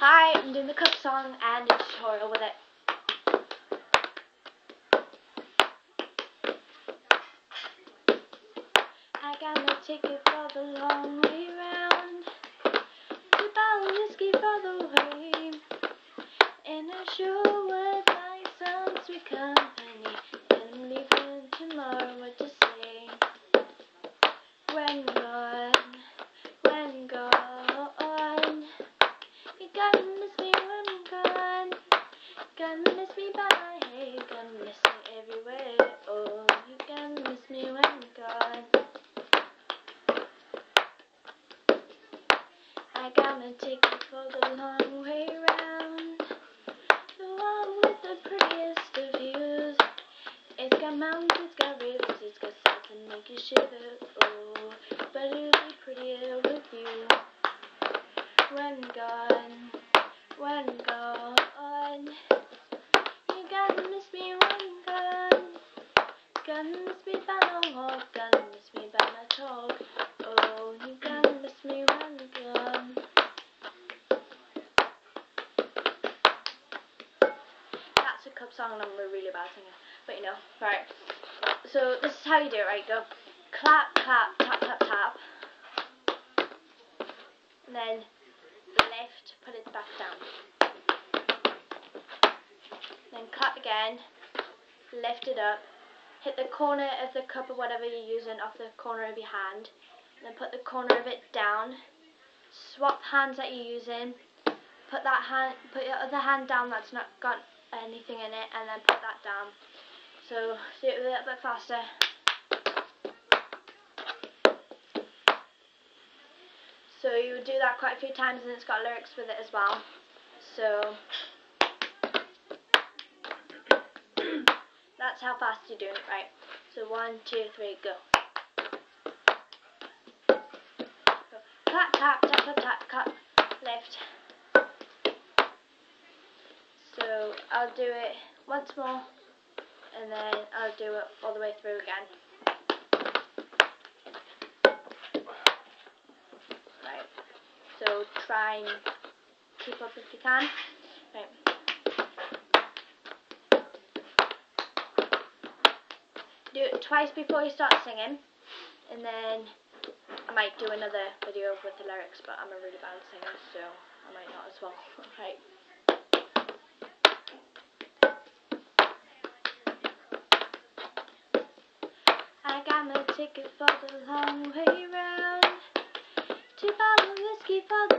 Hi, I'm doing the cup song and a tutorial with it. I got ticket for the round. Two bottle whiskey for the way. And I sure would like some sweet company. And leaving tomorrow, what to say? When gone, when gone. You gotta miss me when I'm gone. Gonna miss me by my head. Gonna miss me everywhere. Oh, you gonna miss me when I'm gone. I got my ticket for the long way round. The one with the prettiest of views. It's got mountains, it's got rivers, it's got sights that make you shiver. Oh, but it'll by my walk, gonna miss me by my talk. Oh, you gonna miss me when gone. That's a cup song and I'm a really bad singer. But you know, right. So this is how you do it, right? Go clap, clap, tap, tap, tap. And then lift, put it back down. Then clap again, lift it up, hit the corner of the cup or whatever you're using off the corner of your hand. Then put the corner of it down. Swap hands that you're using. Put that hand, put your other hand down that's not got anything in it, and then put that down. So do it a little bit faster. So you would do that quite a few times, and it's got lyrics with it as well. So that's how fast you're doing it, right? So one, two, three, go. go. Clap, tap, tap, tap, clap, lift. So I'll do it once more and then I'll do it all the way through again. Right, so try and keep up if you can. Right. Do it twice before you start singing and then I might do another video with the lyrics but I'm a really bad singer so I might not as well. right. I got my ticket for the long way round. Whiskey for the